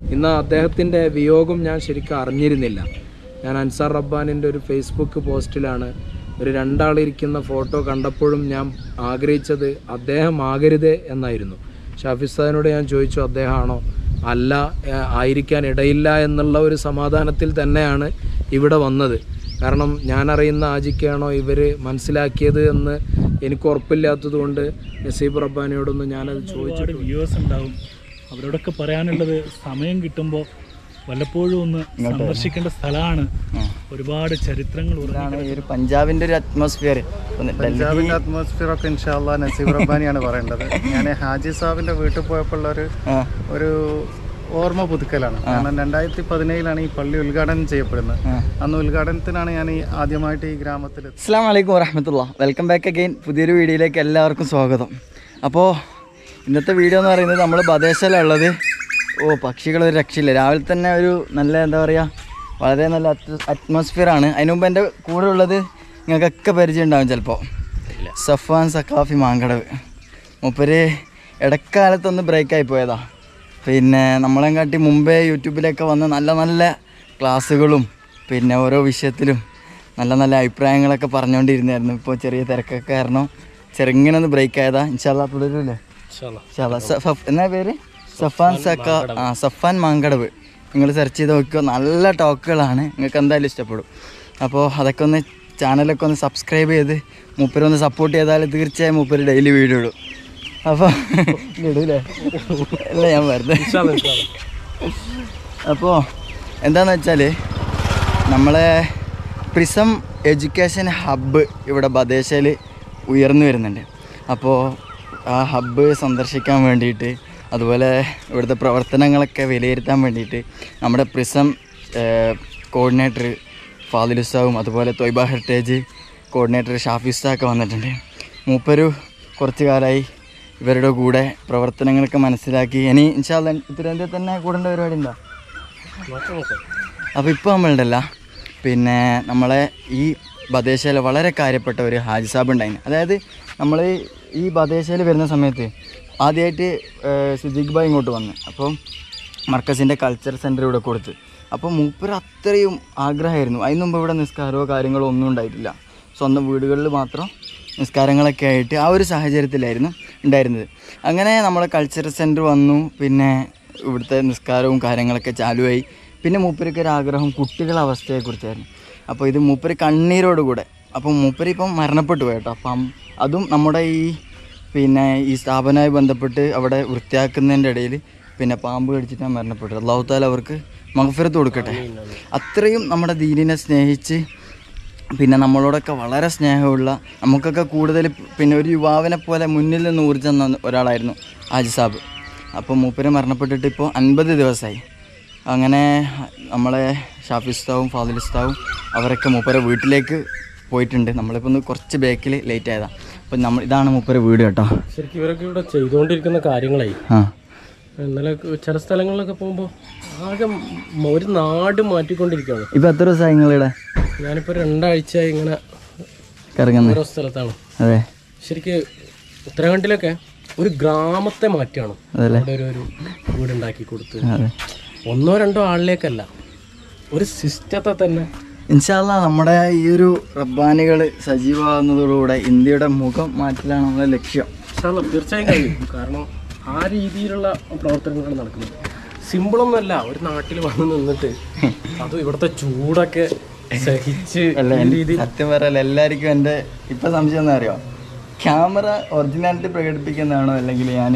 ഇന്ന് അദ്ദേഹത്തിന്റെ വിയോഗം ഞാൻ ശരിക്കും അറിഞ്ഞിരുന്നില്ല. ഞാൻ അൻസാർ റബ്ബാനിന്റെ ഒരു ഫേസ്ബുക്ക് പോസ്റ്റിലാണ് ഒരു രണ്ടാളിരിക്കുന്ന ഫോട്ടോ കണ്ടപ്പോഴും ഞാൻ ആഗ്രഹിച്ചത് അദ്ദേഹം ആകരുതേ എന്നായിരുന്നു. ഷാഫിസ്ഥാനോട് ഞാൻ ചോദിച്ചു അദ്ദേഹമാണോ അല്ല ആയിരിക്കാൻ ഇടയില്ല എന്നുള്ള ഒരു സമാധാനത്തിൽ തന്നെയാണ് ഇവിടെ വന്നത്. കാരണം ഞാനറിയുന്ന ആജിക്കാണോ ഇവർ മനസ്സിലാക്കിയത് എന്ന് എനിക്ക് ഉറപ്പില്ലാത്തത് കൊണ്ട് നസീബ് റബ്ബാനിയോടൊന്ന് ഞാനത് ചോദിച്ചിട്ടുണ്ട് അവരോടൊക്കെ പറയാനുള്ളത് സമയം കിട്ടുമ്പോൾ വല്ലപ്പോഴും ഒന്ന് സന്ദർശിക്കേണ്ട സ്ഥലമാണ് ഒരുപാട് ചരിത്രങ്ങൾ ഒരു പഞ്ചാബിന്റെ ഒരു അറ്റ്മോസ്ഫിയർ പഞ്ചാബിന്റെ അറ്റ്മോസ്ഫിയർ ഒക്കെ ഇൻഷാല്ല നസീബ് റബ്ബാനിയാണ് പറയേണ്ടത്. ഞാൻ ഹാജി സാബിന്റെ വീട്ടിൽ പോയപ്പോഴുള്ള ഒരു ഒരു ഓർമ്മ പുതുക്കലാണ്. കാരണം രണ്ടായിരത്തി പതിനേഴിലാണ് ഈ പള്ളി ഉദ്ഘാടനം ചെയ്യപ്പെടുന്നത്. അന്ന് ഉദ്ഘാടനത്തിനാണ് ഞാൻ ഈ ആദ്യമായിട്ട് ഈ ഗ്രാമത്തിൽ അസ്സാം വലൈക്കും വറഹമത്തുള്ള. Welcome back again. പുതിയൊരു വീഡിയോയിലേക്ക് എല്ലാവർക്കും സ്വാഗതം. അപ്പോൾ ഇന്നത്തെ വീഡിയോ എന്ന് പറയുന്നത് നമ്മൾ ബദേശയിലുള്ളത് ഓ പക്ഷികൾ ഒരു രക്ഷയില്ല. രാവിലെ തന്നെ ഒരു നല്ല എന്താ പറയുക വളരെ നല്ല അറ്റ്മോസ്ഫിയർ അതിനു മുമ്പ് എന്റെ കൂടെ ഉള്ളത് നിങ്ങൾക്കൊക്കെ പരിചയം ഉണ്ടാവും ചിലപ്പോൾ സഫാൻ സക്കാഫി മാങ്കടവ്. മൂപ്പര് ഇടക്കാലത്തൊന്ന് ബ്രേക്കായി പോയതാ. പിന്നെ നമ്മളെ കാട്ടി മുമ്പേ യൂട്യൂബിലൊക്കെ വന്ന് നല്ല നല്ല ക്ലാസ്സുകളും പിന്നെ ഓരോ വിഷയത്തിലും നല്ല നല്ല അഭിപ്രായങ്ങളൊക്കെ പറഞ്ഞുകൊണ്ടിരുന്നായിരുന്നു. ഇപ്പോൾ ചെറിയ തിരക്കൊക്കെ കാരണം ചെറുങ്ങനെ ഒന്ന് ബ്രേക്ക് ആയതാ. ഇൻഷാല്ല തുടരൂല്ലേ? എന്നാ പേര്? സഫാൻ സക്ക ആ സഫാൻ മാങ്കടവ്. നിങ്ങൾ സെർച്ച് ചെയ്ത് നോക്കിയോ നല്ല ടോക്കുകളാണ്. നിങ്ങൾക്ക് എന്തായാലും ഇഷ്ടപ്പെടും. അപ്പോൾ അതൊക്കെ ഒന്ന് ചാനലൊക്കെ ഒന്ന് സബ്സ്ക്രൈബ് ചെയ്ത് മൂപ്പരൊന്ന് സപ്പോർട്ട് ചെയ്താൽ തീർച്ചയായും മൂപ്പര് ഡെയിലി വീഡിയോ ഇടും. അപ്പോൾ ഇടൂലേ? അല്ല ഞാൻ വെറുതെ അപ്പോൾ എന്താന്ന് വെച്ചാൽ നമ്മളെ പ്രിസം എഡ്യൂക്കേഷൻ ഹബ്ബ് ഇവിടെ ബദേശയിൽ ഉയർന്നു വരുന്നുണ്ട്. അപ്പോൾ ആ ഹബ്ബ് സന്ദർശിക്കാൻ വേണ്ടിയിട്ട് അതുപോലെ ഇവിടുത്തെ പ്രവർത്തനങ്ങളൊക്കെ വിലയിരുത്താൻ വേണ്ടിയിട്ട് നമ്മുടെ പ്രിസം കോർഡിനേറ്റർ ഫാദിലുസ്താവും അതുപോലെ തൊയ്ബ ഹെറിറ്റേജ് കോർഡിനേറ്റർ ഷാഫിസ്താക്കെ വന്നിട്ടുണ്ട്. മൂപ്പരു കുറച്ച് കാലമായി ഇവരുടെ കൂടെ പ്രവർത്തനങ്ങളൊക്കെ മനസ്സിലാക്കി. ഇനി ഇൻഷാല്ല ഉത്തരേന്ത്യ തന്നെ കൂടേണ്ട പരിപാടി ഉണ്ടോ? അപ്പോൾ ഇപ്പോൾ നമ്മളുണ്ടല്ല. പിന്നെ നമ്മളെ ഈ ബദേശയിൽ വളരെ കാര്യപ്പെട്ട ഒരു ഹാജി സാബ് ഉണ്ടായിരുന്നു അതായത് നമ്മൾ ഈ ബദേശയിൽ വരുന്ന സമയത്ത് ആദ്യമായിട്ട് സുജിക് ഭായ് ഇങ്ങോട്ട് വന്ന്. അപ്പം മർക്കസിന്റെ കൾച്ചർ സെന്റർ ഇവിടെ കൊടുത്ത്. അപ്പോൾ മൂപ്പർ അത്രയും ആഗ്രഹമായിരുന്നു. അതിന് മുമ്പ് ഇവിടെ നിസ്കാരമോ കാര്യങ്ങളോ ഒന്നും ഉണ്ടായിട്ടില്ല. സ്വന്തം വീടുകളിൽ മാത്രം നിസ്കാരങ്ങളൊക്കെ ആയിട്ട് ആ ഒരു സാഹചര്യത്തിലായിരുന്നു ഉണ്ടായിരുന്നത്. അങ്ങനെ നമ്മളെ കൾച്ചർ സെന്റർ വന്നു. പിന്നെ ഇവിടുത്തെ നിസ്കാരവും കാര്യങ്ങളൊക്കെ ചാലുവായി. പിന്നെ മൂപ്പർക്ക് ഒരു ആഗ്രഹം കുട്ടികളുടെ അപ്പോൾ ഇത് മൂപ്പര് കണ്ണീരോടുകൂടെ അപ്പം മൂപ്പര് ഇപ്പം മരണപ്പെട്ടു കേട്ടോ. അപ്പം അതും നമ്മുടെ ഈ പിന്നെ ഈ സ്ഥാപനവുമായി ബന്ധപ്പെട്ട് അവിടെ വൃത്തിയാക്കുന്നതിന്റെ ഇടയിൽ പിന്നെ പാമ്പ് കടിച്ചിട്ടാണ് മരണപ്പെട്ടത് അള്ളാഹുത്താൽ അവർക്ക് മഹഫിറത്ത് കൊടുക്കട്ടെ. അത്രയും നമ്മുടെ ദീനിനെ സ്നേഹിച്ച് പിന്നെ നമ്മളോടൊക്കെ വളരെ സ്നേഹമുള്ള നമുക്കൊക്കെ കൂടുതൽ പിന്നെ ഒരു യുവാവിനെ പോലെ മുന്നിൽ നിന്ന് ഊർജം തന്ന ഒരാളായിരുന്നു ആജി സാബ്. അപ്പോൾ മൂപ്പര് മരണപ്പെട്ടിട്ട് ഇപ്പോൾ അൻപത് ദിവസമായി. അങ്ങനെ നമ്മളെ ഷാഫിസ്താവും ഫാദിലിസ്താവും അവരൊക്കെ മൂപ്പരെ വീട്ടിലേക്ക് പോയിട്ടുണ്ട്. നമ്മളിപ്പോൾ ഒന്ന് കുറച്ച് ബേക്കിൽ ലേറ്റ് ആയതാണ് അപ്പം നമ്മൾ ഇതാണ് മൂപ്പരെ വീട് കേട്ടോ. ശരിക്കും ഇവരൊക്കെ ഇവിടെ ചെയ്തുകൊണ്ടിരിക്കുന്ന കാര്യങ്ങളായി ആ. ഇന്നലെ ചില സ്ഥലങ്ങളിലൊക്കെ പോകുമ്പോൾ ആകെ ഒരു നാട് മാറ്റിക്കൊണ്ടിരിക്കുകയാണ്. ഇപ്പം എത്ര ദിവസമായി നിങ്ങളിവിടെ ഞാനിപ്പോൾ രണ്ടാഴ്ച ഇങ്ങനെ കറങ്ങുന്ന. ഓരോ സ്ഥലത്താണ്. അതെ. ശരിക്ക് ഉത്തരാഖണ്ഡിലൊക്കെ ഒരു ഗ്രാമത്തെ മാറ്റിയാണ്. അവിടെ ഒരു ഒരു വീടുണ്ടാക്കി കൊടുത്ത്. ഒന്നോ രണ്ടോ ആളിലേക്കല്ല. ഒരു സിസ്റ്റത്തെ തന്നെ ഇൻഷാല്ല നമ്മുടെ ഈ ഒരു റബ്ബാനികൾ സജീവമാകുന്നതോടുകൂടെ ഇന്ത്യയുടെ മുഖം മാറ്റലാണ് നമ്മുടെ ലക്ഷ്യം. തീർച്ചയായും കഴിയും. കാരണം ആ രീതിയിലുള്ള പ്രവർത്തനങ്ങളാണ് നടക്കുന്നത്. സിമ്പിളൊന്നുമല്ല ഒരു നാട്ടിൽ വന്ന് നിന്നിട്ട് അതും ഇവിടുത്തെ ചൂടൊക്കെ സഹിച്ച് സത്യം പറയല്ല എല്ലാവർക്കും എന്റെ ഇപ്പം സംശയം എന്താ അറിയോ ക്യാമറ ഒറിജിനാലിറ്റി പ്രകടിപ്പിക്കുന്നതാണോ അല്ലെങ്കിൽ ഞാൻ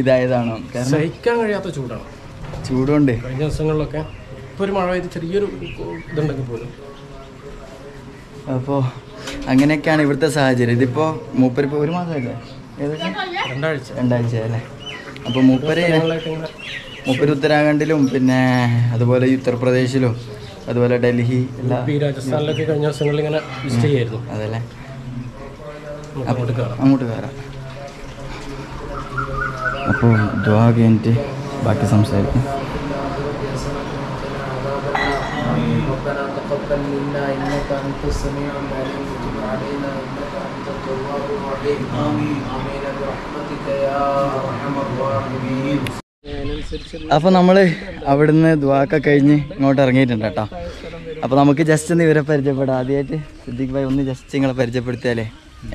ഇതായതാണോ? സഹിക്കാൻ കഴിയാത്ത ചൂടാണ്. ചൂടുണ്ട്. കഴിഞ്ഞ ദിവസങ്ങളിലൊക്കെ ഇപ്പോൾ ഒരു മഴ പെയ്ത് ചെറിയൊരു ഇതുണ്ടെങ്കിൽ പോലും. അപ്പോൾ അങ്ങനെയൊക്കെയാണ് ഇവിടുത്തെ സാഹചര്യം. ഇതിപ്പോൾ മൂപ്പരിപ്പോൾ ഒരു മാസമല്ലേ അല്ലേ രണ്ടാഴ്ച. രണ്ടാഴ്ച അല്ലേ? അപ്പോൾ മൂപ്പര് മൂപ്പര് ഉത്തരാഖണ്ഡിലും പിന്നെ അതുപോലെ ഉത്തർപ്രദേശിലും അതുപോലെ ഡൽഹി രാജസ്ഥാനിലൊക്കെ കഴിഞ്ഞ ദിവസങ്ങളിൽ ഇങ്ങനെ വിസിറ്റ് ചെയ്യായിരുന്നു. അതല്ലേ? അങ്ങോട്ട് കയറാം അങ്ങോട്ട് കയറാം അപ്പോൾ ദ്വാ കഴിഞ്ഞിട്ട് ബാക്കി സംസാരിക്കും. منا انك انت السميع العليم وتب علينا انك انت التواب الرحيم امين امين برحمتك يا ارحم الراحمين അപ്പോൾ നമ്മൾ അവിടുന്ന് ദ്വാക്ക കഴിഞ്ഞ് ഇങ്ങോട്ട് ഇറങ്ങിയിട്ടുണ്ട് കേട്ടോ അപ്പോൾ നമുക്ക് ജസ്റ്റ് ഒന്ന് ഇവരെ പരിചയപ്പെടാം ആദ്യമായിട്ട് സിദ്ദിഖ് ഭായി ഒന്ന് ജസ്റ്റ് നിങ്ങളെ പരിചയപ്പെടുത്തിയാലേ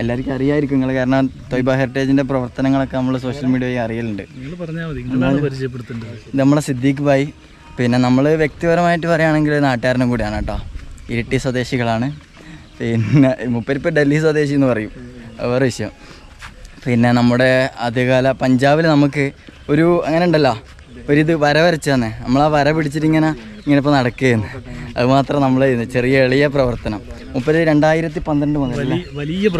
എല്ലാവർക്കും അറിയായിരിക്കും നിങ്ങൾ കാരണം തൊയ്ബ ഹെറിറ്റേജിൻ്റെ പ്രവർത്തനങ്ങളൊക്കെ നമ്മൾ സോഷ്യൽ മീഡിയ വഴി അറിയലുണ്ട് നിങ്ങൾ പറഞ്ഞാൽ മതി നിങ്ങളാണ് പരിചയപ്പെടുത്തേണ്ടത് ഇത് നമ്മളെ സിദ്ദീഖ് ഭായി പിന്നെ നമ്മൾ വ്യക്തിപരമായിട്ട് പറയുകയാണെങ്കിൽ നാട്ടുകാരനും കൂടിയാണ് കേട്ടോ ഇരിട്ടി സ്വദേശികളാണ്. പിന്നെ മുപ്പരിപ്പ് ഡൽഹി സ്വദേശി എന്ന് പറയും. വേറെ വിഷയം. പിന്നെ നമ്മുടെ ആദ്യകാല പഞ്ചാബിൽ നമുക്ക് ഒരു അങ്ങനെ ഉണ്ടല്ലോ. ഒരിത് വര വരച്ച് തന്നെ നമ്മൾ ആ വര പിടിച്ചിട്ട് ഇങ്ങനെ ഇങ്ങനെ ഇപ്പോൾ നടക്കുകയെന്ന് അത് മാത്രം നമ്മൾ ചെയ്യുന്നത് ചെറിയ എളിയ പ്രവർത്തനം. മുപ്പത് രണ്ടായിരത്തി പന്ത്രണ്ട് മുതൽ വലിയ-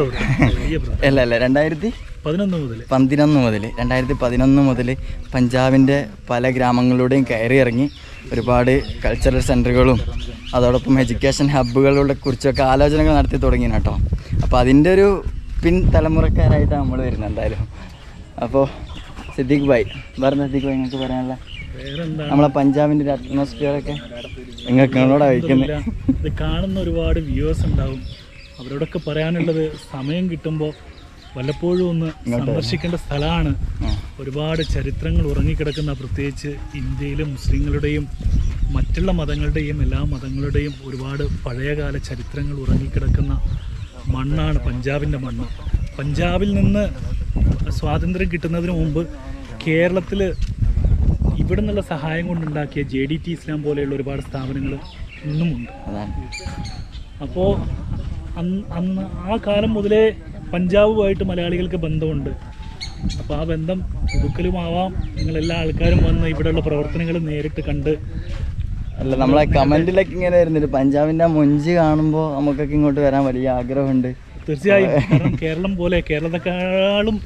അല്ല അല്ല രണ്ടായിരത്തി പതിനൊന്ന് മുതൽ പതിനൊന്ന് മുതൽ രണ്ടായിരത്തി പതിനൊന്ന് മുതൽ പഞ്ചാബിന്റെ പല ഗ്രാമങ്ങളിലൂടെയും കയറി ഇറങ്ങി. ഒരുപാട് കൾച്ചറൽ സെന്ററുകളും അതോടൊപ്പം എഡ്യൂക്കേഷൻ ഹബ്ബുകളുടെ കുറിച്ചൊക്കെ ആലോചനകൾ നടത്തി തുടങ്ങി കേട്ടോ. അപ്പോൾ അതിന്റെ ഒരു പിൻ തലമുറക്കാരായിട്ടാണ് നമ്മൾ വരുന്നത് എന്തായാലും. അപ്പോൾ സിദ്ദീഖ് ഭായ് വേറെ സിദ്ദീഖ് ഭായ് നിങ്ങൾക്ക് പറയാനുള്ള നമ്മളെ പഞ്ചാബിന്റെ ഒരു അറ്റ്മോസ്ഫിയറൊക്കെ നിങ്ങൾക്ക് നിങ്ങളോട് വയ്ക്കുന്നത് ഇത് കാണുന്ന ഒരുപാട് വ്യൂവേഴ്സ് ഉണ്ടാവും. അവരോടൊക്കെ പറയാനുള്ളത് സമയം കിട്ടുമ്പോൾ വല്ലപ്പോഴും ഒന്ന് സന്ദർശിക്കേണ്ട സ്ഥലമാണ്. ഒരുപാട് ചരിത്രങ്ങൾ ഉറങ്ങിക്കിടക്കുന്ന പ്രത്യേകിച്ച് ഇന്ത്യയിലെ മുസ്ലിങ്ങളുടെയും മറ്റുള്ള മതങ്ങളുടെയും എല്ലാ മതങ്ങളുടെയും ഒരുപാട് പഴയകാല ചരിത്രങ്ങൾ ഉറങ്ങിക്കിടക്കുന്ന മണ്ണാണ് പഞ്ചാബിന്റെ മണ്ണ്. പഞ്ചാബിൽ നിന്ന് സ്വാതന്ത്ര്യം കിട്ടുന്നതിന് മുമ്പ് കേരളത്തിൽ ഇവിടെ നിന്നുള്ള സഹായം കൊണ്ടുണ്ടാക്കിയ ജെ ഡി ടി ഇസ്ലാം പോലെയുള്ള ഒരുപാട് സ്ഥാപനങ്ങൾ ഇന്നുമുണ്ട്. അപ്പോൾ അന്ന് അന്ന് ആ കാലം മുതലേ പഞ്ചാബുമായിട്ട് മലയാളികൾക്ക് ബന്ധമുണ്ട്. അപ്പോൾ ആ ബന്ധം പുതുക്കലുമാവാം. നിങ്ങൾ എല്ലാ ആൾക്കാരും വന്ന് ഇവിടെയുള്ള പ്രവർത്തനങ്ങൾ നേരിട്ട് കണ്ട് അല്ല നമ്മളെ കമന്റിലൊക്കെ ഇങ്ങനെ വരുന്നുണ്ട്. പഞ്ചാബിന്റെ മൊഞ്ച് കാണുമ്പോൾ നമുക്കൊക്കെ ഇങ്ങോട്ട് വരാൻ വലിയ ആഗ്രഹമുണ്ട്. തീർച്ചയായും. കാരണം കേരളം പോലെ കേരളത്തെക്കാളും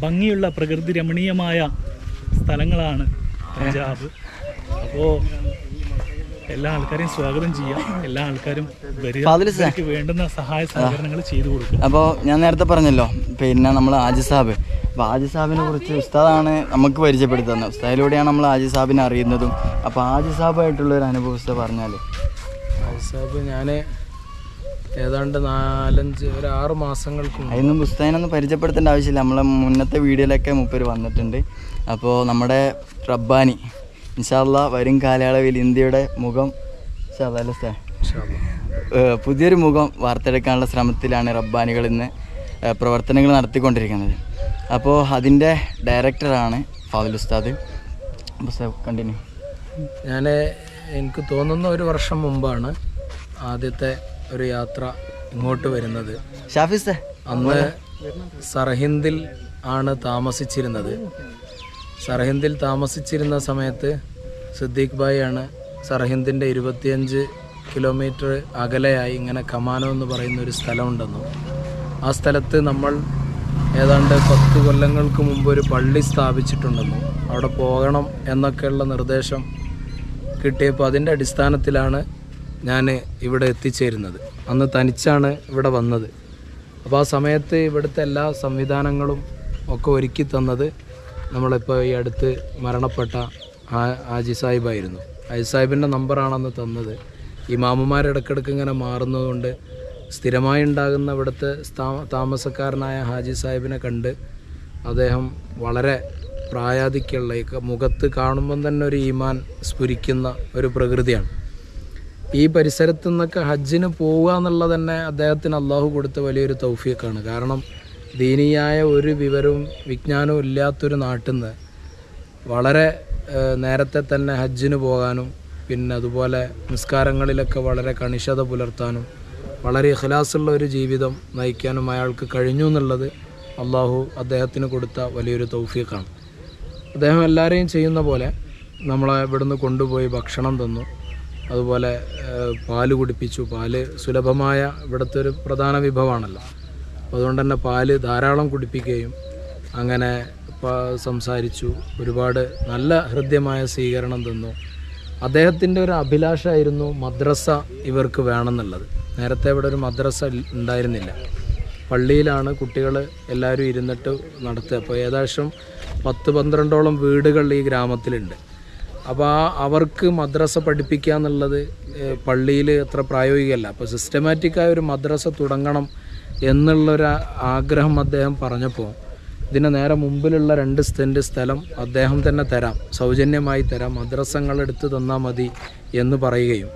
ഭംഗിയുള്ള പ്രകൃതി രമണീയമായ സ്ഥലങ്ങളാണ് പഞ്ചാബ്. അപ്പോൾ എല്ലാ ആൾക്കാരെയും സ്വാഗതം ചെയ്യാം. എല്ലാ ആൾക്കാരും വരിക. വേണ്ടുന്ന സഹായ സഹകരണങ്ങൾ ചെയ്തു കൊടുക്കും അപ്പോൾ ഞാൻ നേരത്തെ പറഞ്ഞല്ലോ പിന്നെ നമ്മൾ ആജി സാബ്. അപ്പോൾ ആജി സാബിനെ കുറിച്ച് ഉസ്താദാണ് നമുക്ക് പരിചയപ്പെടുത്തുന്നത് ഉസ്താദിലൂടെയാണ് നമ്മൾ ആജി സാബിനെ അറിയുന്നതും. അപ്പോൾ ആജി സാബായിട്ടുള്ള ഒരു അനുഭവം ഉസ്താദ് പറഞ്ഞാൽ സാബ് ഞാൻ ഏതാണ്ട് നാലഞ്ച് ഒരു ആറ് മാസങ്ങൾക്ക് അതിനും അതിനൊന്നും പുസ്തകനൊന്നും പരിചയപ്പെടുത്തേണ്ട ആവശ്യമില്ല. നമ്മളെ മുന്നത്തെ വീഡിയോയിലൊക്കെ മുപ്പര് വന്നിട്ടുണ്ട്. അപ്പോൾ നമ്മുടെ റബ്ബാനി. ഇൻഷാല്ല വരും കാലയളവിൽ ഇന്ത്യയുടെ മുഖം ഇൻഷാല്ലാ? പുതിയൊരു മുഖം വാർത്തെടുക്കാനുള്ള ശ്രമത്തിലാണ് റബ്ബാനികൾ ഇന്ന് പ്രവർത്തനങ്ങൾ നടത്തിക്കൊണ്ടിരിക്കുന്നത്. അപ്പോൾ അതിന്റെ ഡയറക്ടറാണ് ഫാദുൽ ഉസ്താദ്. കണ്ടിന്യൂ ഞാൻ എനിക്ക് തോന്നുന്ന ഒരു വർഷം മുമ്പാണ് ആദ്യത്തെ ഒരു യാത്ര ഇങ്ങോട്ട് വരുന്നത്. ഷാഫിസ് അന്ന് സർഹിന്ദിൽ ആണ് താമസിച്ചിരുന്നത്. സർഹിന്ദിൽ താമസിച്ചിരുന്ന സമയത്ത് സിദ്ദീഖ് ഭായിയാണ് സർഹിന്ദിന്റെ ഇരുപത്തിയഞ്ച് കിലോമീറ്റർ അകലെയായി ഇങ്ങനെ കമാനോ എന്ന് പറയുന്ന ഒരു സ്ഥലമുണ്ടെന്നും ആ സ്ഥലത്ത് നമ്മൾ ഏതാണ്ട് പത്ത് കൊല്ലങ്ങൾക്ക് മുമ്പ് ഒരു പള്ളി സ്ഥാപിച്ചിട്ടുണ്ടെന്നും അവിടെ പോകണം എന്നൊക്കെയുള്ള നിർദ്ദേശം കിട്ടിയപ്പോൾ അതിന്റെ അടിസ്ഥാനത്തിലാണ് ഞാൻ ഇവിടെ എത്തിച്ചേരുന്നത്. അന്ന് തനിച്ചാണ് ഇവിടെ വന്നത്. അപ്പോൾ ആ സമയത്ത് ഇവിടുത്തെ എല്ലാ സംവിധാനങ്ങളും ഒക്കെ ഒരുക്കി തന്നത് നമ്മളിപ്പോൾ ഈ അടുത്ത് മരണപ്പെട്ട ആജി സാഹിബായിരുന്നു. ആജി സാഹിബിന്റെ നമ്പറാണെന്ന് തന്നത്. ഈ മാമുമാർ ഇടയ്ക്കിടയ്ക്ക് ഇങ്ങനെ മാറുന്നതുകൊണ്ട് സ്ഥിരമായി ഉണ്ടാകുന്ന ഇവിടുത്തെ താമസക്കാരനായ ഹാജി സാഹിബിനെ കണ്ട് അദ്ദേഹം വളരെ പ്രായാധിക്കുള്ള ഈ മുഖത്ത് കാണുമ്പം തന്നെ ഒരു ഈമാൻ സ്ഫുരിക്കുന്ന ഒരു പ്രകൃതിയാണ്. ഈ പരിസരത്തു നിന്നൊക്കെ ഹജ്ജിന് പോവുക എന്നുള്ളത് തന്നെ അദ്ദേഹത്തിന് അള്ളാഹു കൊടുത്ത വലിയൊരു തൗഫീഖാണ്. കാരണം ദീനീയായ ഒരു വിവരവും വിജ്ഞാനവും ഇല്ലാത്തൊരു നാട്ടിൽ നിന്ന് വളരെ നേരത്തെ തന്നെ ഹജ്ജിന് പോകാനും പിന്നെ അതുപോലെ നിസ്കാരങ്ങളിലൊക്കെ വളരെ കണിശത പുലർത്താനും വളരെ ഇഖലാസുള്ള ഒരു ജീവിതം നയിക്കാനും അയാൾക്ക് കഴിഞ്ഞു എന്നുള്ളത് അള്ളാഹു അദ്ദേഹത്തിന് കൊടുത്ത വലിയൊരു തൗഫീഖാണ്. അദ്ദേഹം എല്ലാവരെയും ചെയ്യുന്ന പോലെ നമ്മളെ ഇവിടുന്ന് കൊണ്ടുപോയി ഭക്ഷണം തന്നു. അതുപോലെ പാൽ കുടിപ്പിച്ചു. പാൽ സുലഭമായ ഇവിടുത്തെ ഒരു പ്രധാന വിഭവമാണല്ലോ. അതുകൊണ്ട് തന്നെ പാൽ ധാരാളം കുടിപ്പിക്കുകയും അങ്ങനെ സംസാരിച്ചു. ഒരുപാട് നല്ല ഹൃദ്യമായ സ്വീകരണം തന്നു. അദ്ദേഹത്തിന്റെ ഒരു അഭിലാഷമായിരുന്നു മദ്രസ ഇവർക്ക് വേണമെന്നുള്ളത്. നേരത്തെ ഇവിടെ ഒരു മദ്രസ ഉണ്ടായിരുന്നില്ല. പള്ളിയിലാണ് കുട്ടികൾ എല്ലാവരും ഇരുന്നിട്ട് നടത്തുക. അപ്പോൾ ഏകദേശം പത്ത് പന്ത്രണ്ടോളം വീടുകൾ ഈ ഗ്രാമത്തിലുണ്ട്. അപ്പോൾ ആ അവർക്ക് മദ്രസ പഠിപ്പിക്കുക എന്നുള്ളത് പള്ളിയിൽ അത്ര പ്രായോഗികമല്ല. അപ്പോൾ സിസ്റ്റമാറ്റിക്കായ ഒരു മദ്രസ തുടങ്ങണം എന്നുള്ളൊരു ആഗ്രഹം അദ്ദേഹം പറഞ്ഞപ്പോൾ ഇതിന് നേരെ മുമ്പിലുള്ള രണ്ട് സെന്റ് സ്ഥലം അദ്ദേഹം തന്നെ തരാം. സൗജന്യമായി തരാം. മദ്രസങ്ങൾ എടുത്ത് തന്നാൽ മതി എന്ന് പറയുകയും.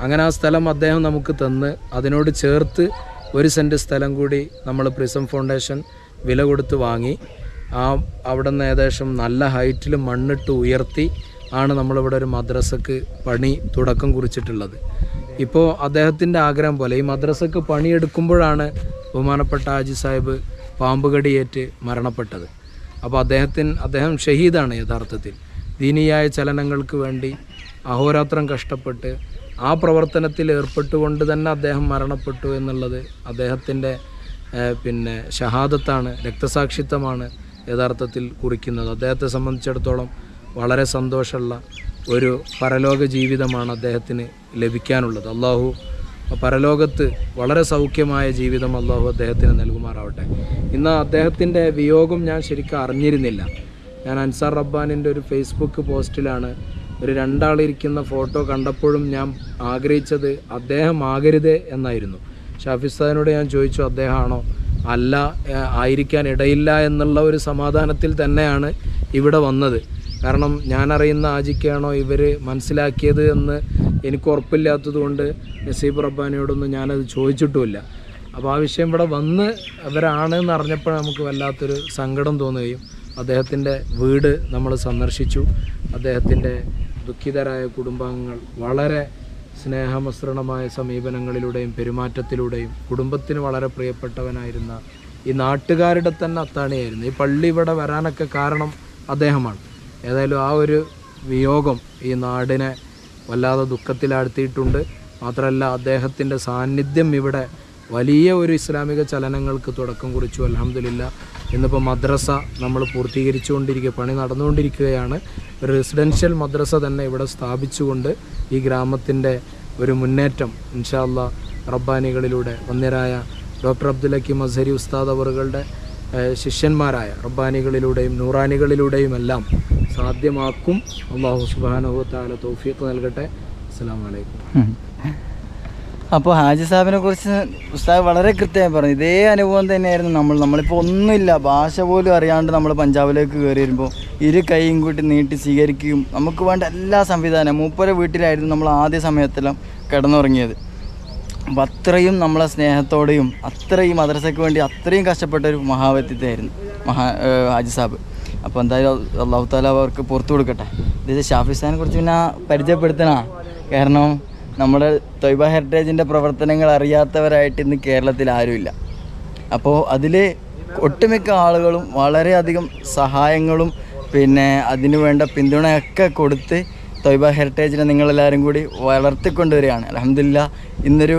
അങ്ങനെ ആ സ്ഥലം അദ്ദേഹം നമുക്ക് തന്ന് അതിനോട് ചേർത്ത് ഒരു സെന്റ് സ്ഥലം കൂടി നമ്മൾ പ്രിസം ഫൗണ്ടേഷൻ വില കൊടുത്ത് വാങ്ങി. ആ അവിടെ നിന്ന് ഏകദേശം നല്ല ഹൈറ്റിൽ മണ്ണിട്ട് ഉയർത്തി ആണ് നമ്മളിവിടെ ഒരു മദ്രസക്ക് പണി തുടക്കം കുറിച്ചിട്ടുള്ളത്. ഇപ്പോൾ അദ്ദേഹത്തിന്റെ ആഗ്രഹം പോലെ ഈ മദ്രസക്ക് പണിയെടുക്കുമ്പോഴാണ് ബഹുമാനപ്പെട്ട ഹാജി സാഹിബ് പാമ്പുകടിയേറ്റ് മരണപ്പെട്ടത്. അപ്പോൾ അദ്ദേഹത്തിന് അദ്ദേഹം ഷഹീദാണ് യഥാർത്ഥത്തിൽ. ദീനീയായ ചലനങ്ങൾക്ക് വേണ്ടി അഹോരാത്രം കഷ്ടപ്പെട്ട് ആ പ്രവർത്തനത്തിൽ ഏർപ്പെട്ടുകൊണ്ട് തന്നെ അദ്ദേഹം മരണപ്പെട്ടു എന്നുള്ളത് അദ്ദേഹത്തിന്റെ പിന്നെ ഷഹാദത്താണ് രക്തസാക്ഷിത്വമാണ് യഥാർത്ഥത്തിൽ കുറിക്കുന്നത്. അദ്ദേഹത്തെ സംബന്ധിച്ചിടത്തോളം വളരെ സന്തോഷമുള്ള ഒരു പരലോക ജീവിതമാണ് അദ്ദേഹത്തിന് ലഭിക്കാനുള്ളത്. അള്ളാഹു പരലോകത്ത് വളരെ സൗഖ്യമായ ജീവിതം അള്ളാഹു അദ്ദേഹത്തിന് നൽകുമാറാവട്ടെ. ഇന്ന് അദ്ദേഹത്തിന്റെ വിയോഗം ഞാൻ ശരിക്കും അറിഞ്ഞിരുന്നില്ല. ഞാൻ അൻസാർ റബ്ബാനിന്റെ ഒരു ഫേസ്ബുക്ക് പോസ്റ്റിലാണ് ഒരു രണ്ടാളിരിക്കുന്ന ഫോട്ടോ കണ്ടപ്പോഴും ഞാൻ ആഗ്രഹിച്ചത് അദ്ദേഹം ആകരുതേ എന്നായിരുന്നു. ഷാഫിസ്ഥാനോട് ഞാൻ ചോദിച്ചു അദ്ദേഹമാണോ? അല്ല ആയിരിക്കാൻ ഇടയില്ല എന്നുള്ള ഒരു സമാധാനത്തിൽ തന്നെയാണ് ഇവിടെ വന്നത്. കാരണം ഞാൻ അറിയുന്ന ആജിക്കാണോ ഇവർ മനസ്സിലാക്കിയത് എന്ന് എനിക്ക് ഉറപ്പില്ലാത്തതുകൊണ്ട് നസീബ് റബ്ബാനിയോടൊന്നും ഞാനത് ചോദിച്ചിട്ടുമില്ല. അപ്പോൾ ആ വിഷയം ഇവിടെ വന്ന് അവരാണ് എന്ന് അറിഞ്ഞപ്പോൾ നമുക്ക് വല്ലാത്തൊരു സങ്കടം തോന്നുകയും അദ്ദേഹത്തിന്റെ വീട് നമ്മൾ സന്ദർശിച്ചു. അദ്ദേഹത്തിന്റെ ദുഃഖിതരായ കുടുംബാംഗങ്ങൾ വളരെ സ്നേഹമസൃണമായ സമീപനങ്ങളിലൂടെയും പെരുമാറ്റത്തിലൂടെയും കുടുംബത്തിന് വളരെ പ്രിയപ്പെട്ടവനായിരുന്ന ഈ നാട്ടുകാരുടെ തന്നെ അത്താണിയായിരുന്നു. ഈ പള്ളി ഇവിടെ വരാനൊക്കെ കാരണം അദ്ദേഹമാണ്. ഏതായാലും ആ ഒരു വിയോഗം ഈ നാടിനെ വല്ലാതെ ദുഃഖത്തിലാഴ്ത്തിയിട്ടുണ്ട്. മാത്രമല്ല അദ്ദേഹത്തിന്റെ സാന്നിധ്യം ഇവിടെ വലിയ ഒരു ഇസ്ലാമിക ചലനങ്ങൾക്ക് തുടക്കം കുറിച്ചു. അലഹമില്ല ഇന്നിപ്പോൾ മദ്രസ നമ്മൾ പൂർത്തീകരിച്ചുകൊണ്ടിരിക്കുക പണി നടന്നുകൊണ്ടിരിക്കുകയാണ്. ഒരു റെസിഡൻഷ്യൽ മദ്രസ തന്നെ ഇവിടെ സ്ഥാപിച്ചുകൊണ്ട് ഈ ഗ്രാമത്തിന്റെ ഒരു മുന്നേറ്റം ഇൻഷാല്ല റബ്ബാനികളിലൂടെ വന്യരായ ഡോക്ടർ അബ്ദുൽ ഹക്കീം അസരി ഉസ്താദ് അവറുകളുടെ ശിഷ്യന്മാരായ റബ്ബാനികളിലൂടെയും നൂറാനികളിലൂടെയും എല്ലാം സാധ്യമാക്കും. അള്ളാഹു സുബാനുഭവത്താല താല തൗഫീഖ് നൽകട്ടെ. അസ്സാം അപ്പോൾ ഹാജി സാഹിബിനെ കുറിച്ച് ഉസ്താദ് വളരെ കൃത്യമായി പറഞ്ഞു. ഇതേ അനുഭവം തന്നെയായിരുന്നു നമ്മൾ. നമ്മളിപ്പോൾ ഒന്നുമില്ല. ഭാഷ പോലും അറിയാണ്ട് നമ്മൾ പഞ്ചാബിലേക്ക് കയറി വരുമ്പോൾ ഇരു കൈയും കൂട്ടി നീട്ടി സ്വീകരിക്കുകയും നമുക്ക് വേണ്ട എല്ലാ സംവിധാനവും മൂപ്പര വീട്ടിലായിരുന്നു നമ്മൾ ആദ്യ സമയത്തെല്ലാം കിടന്നുറങ്ങിയത്. അപ്പോൾ അത്രയും നമ്മളെ സ്നേഹത്തോടെയും അത്രയും മദ്രസയ്ക്ക് വേണ്ടി അത്രയും കഷ്ടപ്പെട്ട ഒരു മഹാവ്യക്തിത്വമായിരുന്നു മഹാ ഹാജി സാഹിബ് അപ്പോൾ എന്തായാലും അള്ളാഹു താല അവർക്ക് പുറത്തു കൊടുക്കട്ടെ. ഇത് ഷാഫിസ്ഥാനെ കുറിച്ച് പിന്നെ പരിചയപ്പെടുത്തണ. കാരണം നമ്മുടെ തൊയ്ബ ഹെറിറ്റേജിന്റെ പ്രവർത്തനങ്ങൾ അറിയാത്തവരായിട്ട് ഇന്ന് കേരളത്തിൽ ആരുമില്ല. അപ്പോൾ അതിൽ ഒട്ടുമിക്ക ആളുകളും വളരെയധികം സഹായങ്ങളും പിന്നെ അതിനു വേണ്ട പിന്തുണയൊക്കെ കൊടുത്ത് തൊയ്ബ ഹെറിറ്റേജിനെ നിങ്ങളെല്ലാവരും കൂടി വളർത്തിക്കൊണ്ടുവരികയാണ്. അലഹമില്ല ഇന്നൊരു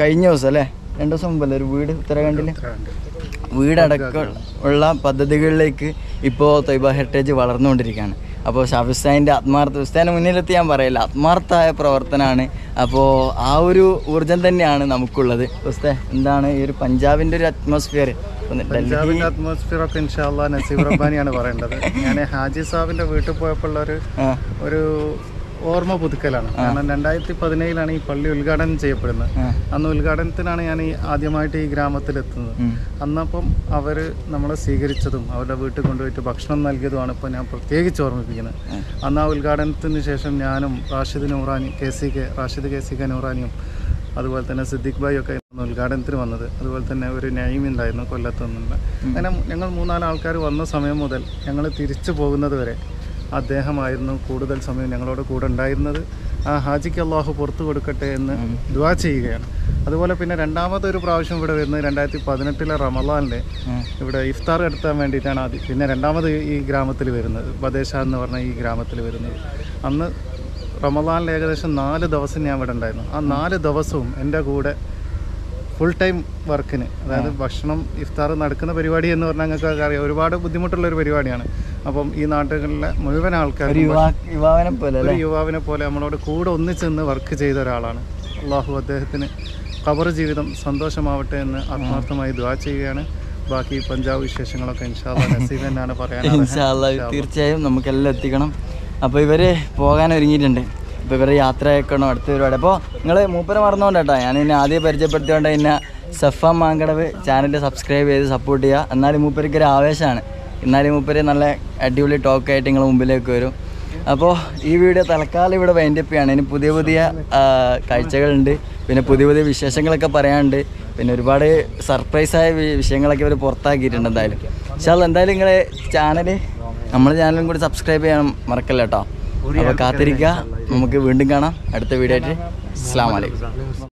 കഴിഞ്ഞ ദിവസം അല്ലേ? രണ്ട് ദിവസം മുമ്പല്ലേ? ഒരു വീട് ഉത്തരാഖണ്ഡിൽ വീടടക്കം ഉള്ള പദ്ധതികളിലേക്ക് ഇപ്പോൾ തൊയ്ബ ഹെറിറ്റേജ് വളർന്നുകൊണ്ടിരിക്കുകയാണ്. അപ്പോൾ ഷാഫിസ്ഥാന്റെ ആത്മാർത്ഥ ഉസ്താന്റെ മുന്നിലെത്തി ഞാൻ പറയില്ല ആത്മാർത്ഥമായ പ്രവർത്തനമാണ്. അപ്പോൾ ആ ഒരു ഊർജം തന്നെയാണ് നമുക്കുള്ളത്. ഉസ്തേ എന്താണ് ഈ ഒരു പഞ്ചാബിന്റെ ഒരു അറ്റ്മോസ്ഫിയർ പഞ്ചാബിന്റെ അറ്റ്മോസ്ഫിയർ ഒക്കെ ഇൻഷാല്ല നസീബ് റബ്ബാനിയാണ് പറയേണ്ടത്. ഞാൻ ഹാജി സാബിന്റെ വീട്ടിൽ പോയപ്പോൾ ഒരു ഒരു ഓർമ്മ പുതുക്കലാണ്. കാരണം രണ്ടായിരത്തി പതിനേഴിലാണ് ഈ പള്ളി ഉദ്ഘാടനം ചെയ്യപ്പെടുന്നത്. അന്ന് ഉദ്ഘാടനത്തിനാണ് ഞാൻ ഈ ആദ്യമായിട്ട് ഈ ഗ്രാമത്തിലെത്തുന്നത്. അന്നപ്പം അവർ നമ്മളെ സ്വീകരിച്ചതും അവരുടെ വീട്ടിൽ കൊണ്ടുപോയിട്ട് ഭക്ഷണം നൽകിയതുമാണ് ഇപ്പോൾ ഞാൻ പ്രത്യേകിച്ച് ഓർമ്മിപ്പിക്കുന്നത്. അന്ന് ആ ഉദ്ഘാടനത്തിന് ശേഷം ഞാനും Rashid Noorani K C K Rashid K C K നൂറാനിയും അതുപോലെ തന്നെ സിദ്ദിഖ് ഭായി ഒക്കെ ഉദ്ഘാടനത്തിന് വന്നത്. അതുപോലെ തന്നെ ഒരു നൈം ഉണ്ടായിരുന്നു കൊല്ലത്ത് നിന്നുള്ള. അങ്ങനെ ഞങ്ങൾ മൂന്നാൽ ആൾക്കാർ വന്ന സമയം മുതൽ ഞങ്ങൾ തിരിച്ചു പോകുന്നത് വരെ അദ്ദേഹമായിരുന്നു കൂടുതൽ സമയം ഞങ്ങളോട് കൂടെ ഉണ്ടായിരുന്നത്. ആ ഹാജിക്ക് അള്ളാഹു പുറത്തു കൊടുക്കട്ടെ എന്ന് ദുവാ ചെയ്യുകയാണ്. അതുപോലെ പിന്നെ രണ്ടാമത്തെ ഒരു പ്രാവശ്യം ഇവിടെ വരുന്നത് രണ്ടായിരത്തി പതിനെട്ടിലെ റമലാലിന്റെ ഇവിടെ ഇഫ്താർ എടുത്താൻ വേണ്ടിയിട്ടാണ് ആദ്യം. പിന്നെ രണ്ടാമത് ഈ ഗ്രാമത്തിൽ വരുന്നത് ബദേശ എന്ന് പറഞ്ഞ ഈ ഗ്രാമത്തിൽ വരുന്നത്. അന്ന് റമദാനിൽ ഏകദേശം നാല് ദിവസം ഞാൻ ഇവിടെ ഉണ്ടായിരുന്നു. ആ നാല് ദിവസവും എന്റെ കൂടെ ഫുൾ ടൈം വർക്കിന് അതായത് ഭക്ഷണം ഇഫ്താർ നടക്കുന്ന പരിപാടി എന്ന് പറഞ്ഞാൽ ഞങ്ങൾക്ക് അറിയാം ഒരുപാട് ബുദ്ധിമുട്ടുള്ള ഒരു പരിപാടിയാണ്. അപ്പം ഈ നാട്ടുകളിലെ മുഴുവൻ ആൾക്കാർ യുവാവിനെ പോലെ ഒരു യുവാവിനെ പോലെ നമ്മളോട് കൂടെ ഒന്നിച്ചെന്ന് വർക്ക് ചെയ്ത ഒരാളാണ്. അള്ളാഹു അദ്ദേഹത്തിന് ഖബർ ജീവിതം സന്തോഷമാവട്ടെ എന്ന് ആത്മാർത്ഥമായി ദ്വാ ചെയ്യുകയാണ്. ബാക്കി പഞ്ചാബ് വിശേഷങ്ങളൊക്കെ ഇൻഷാല്ലാണ് പറയാൻ തീർച്ചയായും നമുക്കെല്ലാം എത്തിക്കണം. അപ്പോൾ ഇവർ പോകാൻ ഒരുങ്ങിയിട്ടുണ്ട്. അപ്പോൾ ഇവരെ യാത്ര അയക്കണം അടുത്ത പരിപാടി അപ്പോൾ നിങ്ങൾ മൂപ്പരെ മറന്നുകൊണ്ട് കേട്ടോ. ഞാൻ ഇന്നെ ആദ്യം പരിചയപ്പെടുത്തിയോണ്ട് ഇന്നെ സഫ മാങ്കടവ് ചാനൽ സബ്സ്ക്രൈബ് ചെയ്ത് സപ്പോർട്ട് ചെയ്യുക എന്നാലും മൂപ്പർക്ക് ഒരു ആവേശമാണ് എന്നാലും മൂപ്പര് നല്ല അടിപൊളി ടോക്കായിട്ട് നിങ്ങളുടെ മുമ്പിലേക്ക് വരും. അപ്പോൾ ഈ വീഡിയോ തൽക്കാലം ഇവിടെ വൈൻഡപ്പ് ചെയ്യാണ്. ഇനി പുതിയ പുതിയ കാഴ്ചകളുണ്ട്. പിന്നെ പുതിയ പുതിയ വിശേഷങ്ങളൊക്കെ പറയാനുണ്ട്. പിന്നെ ഒരുപാട് സർപ്രൈസായ വിഷയങ്ങളൊക്കെ ഇവർ പുറത്താക്കിയിട്ടുണ്ട് എന്തായാലും. പക്ഷേ അത് എന്തായാലും നിങ്ങളെ ചാനൽ നമ്മുടെ ചാനലും കൂടി സബ്സ്ക്രൈബ് ചെയ്യാൻ മറക്കല്ല കേട്ടോ അപ്പോൾ കാത്തിരിക്കുക നമുക്ക് വീണ്ടും കാണാം. അടുത്ത വീഡിയോ ആയിട്ട്. അസ്സാം വലൈക്കും